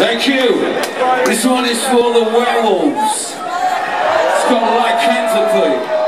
Thank you. This one is for the werewolves. It's got a light cancer.